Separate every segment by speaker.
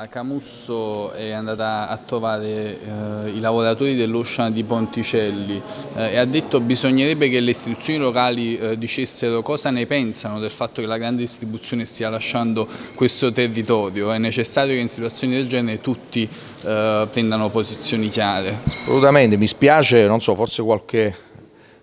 Speaker 1: La Camusso è andata a trovare eh, i lavoratori dell'Ocean di Ponticelli eh, e ha detto che bisognerebbe che le istituzioni locali eh, dicessero cosa ne pensano del fatto che la grande distribuzione stia lasciando questo territorio. È necessario che in situazioni del genere tutti eh, prendano posizioni chiare.
Speaker 2: Assolutamente, mi spiace, non so, forse qualche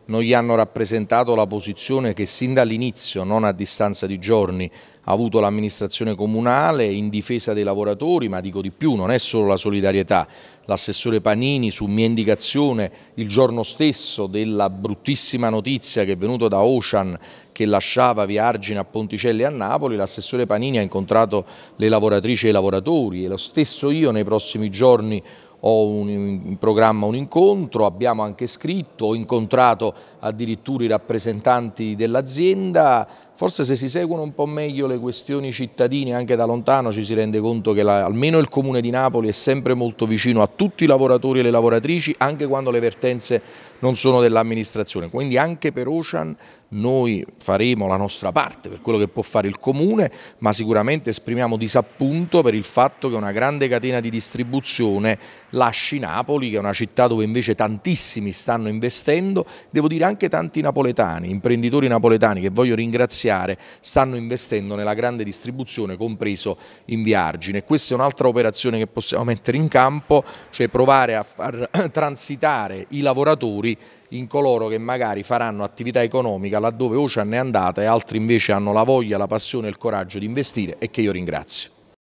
Speaker 2: non gli hanno rappresentato la posizione che sin dall'inizio, non a distanza di giorni, ha avuto l'amministrazione comunale in difesa dei lavoratori, ma dico di più, non è solo la solidarietà. L'assessore Panini su mia indicazione il giorno stesso della bruttissima notizia che è venuta da Ocean che lasciava via Argine a Ponticelli a Napoli, l'assessore Panini ha incontrato le lavoratrici e i lavoratori e lo stesso io nei prossimi giorni ho un, in programma un incontro, abbiamo anche scritto, ho incontrato addirittura i rappresentanti dell'azienda, forse se si seguono un po' meglio le questioni cittadine anche da lontano ci si rende conto che la, almeno il Comune di Napoli è sempre molto vicino a tutti i lavoratori e le lavoratrici anche quando le vertenze non sono dell'amministrazione, quindi anche per Ocean noi faremo la nostra parte per quello che può fare il Comune, ma sicuramente esprimiamo disappunto per il fatto che una grande catena di distribuzione lasci Napoli, che è una città dove invece tantissimi stanno investendo, devo dire anche tanti napoletani, imprenditori napoletani che voglio ringraziare, stanno investendo nella grande distribuzione, compreso in Viargine. Questa è un'altra operazione che possiamo mettere in campo, cioè provare a far transitare i lavoratori in coloro che magari faranno attività economica laddove Ocean è andata e altri invece hanno la voglia, la passione e il coraggio di investire e che io ringrazio.